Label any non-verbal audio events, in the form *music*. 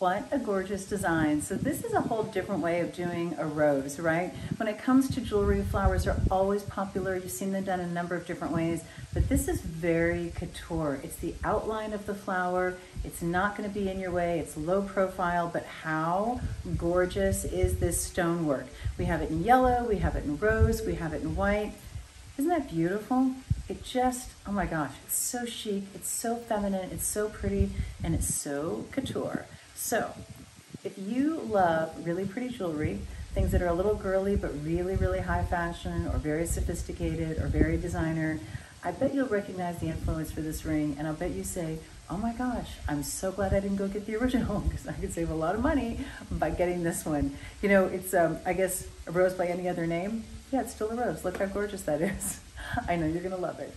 What a gorgeous design. So this is a whole different way of doing a rose, right? When it comes to jewelry, flowers are always popular. You've seen them done a number of different ways, but this is very couture. It's the outline of the flower. It's not gonna be in your way. It's low profile, but how gorgeous is this stonework? We have it in yellow, we have it in rose, we have it in white. Isn't that beautiful? It just, oh my gosh, it's so chic, it's so feminine, it's so pretty, and it's so couture. So if you love really pretty jewelry, things that are a little girly but really, really high fashion or very sophisticated or very designer, I bet you'll recognize the influence for this ring and I'll bet you say, oh my gosh, I'm so glad I didn't go get the original *laughs* because I could save a lot of money by getting this one. You know, it's, um, I guess, a rose by any other name. Yeah, it's still a rose. Look how gorgeous that is. *laughs* I know you're going to love it.